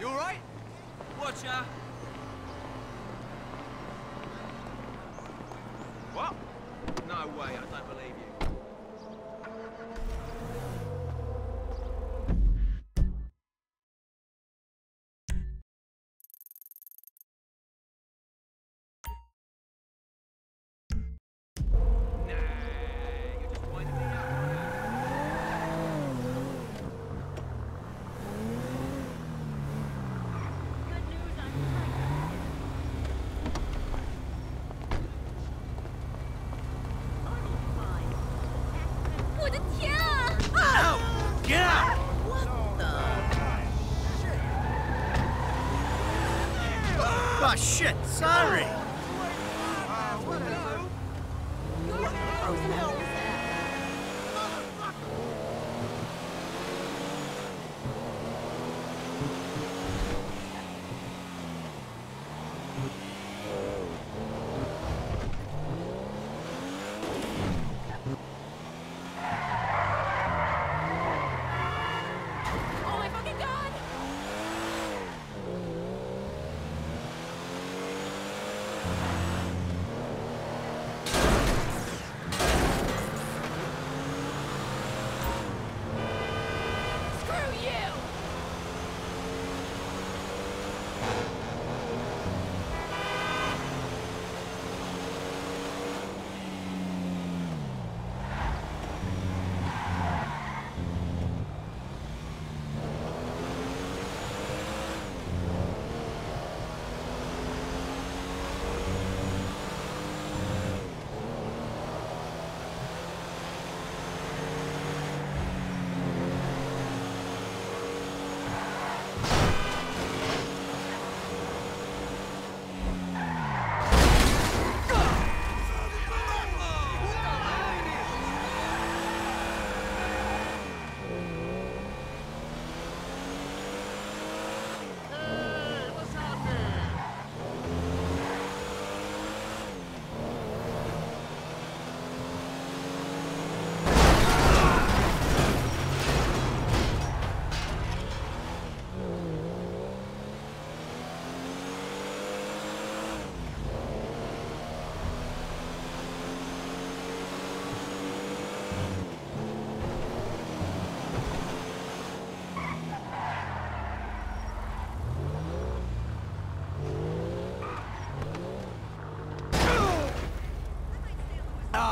You alright? Watcher! What? No way, I don't believe you. Oh shit, sorry!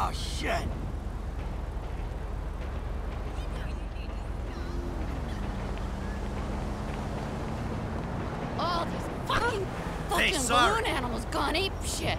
Oh shit! All these fucking fucking sorry. balloon animals gone ape shit.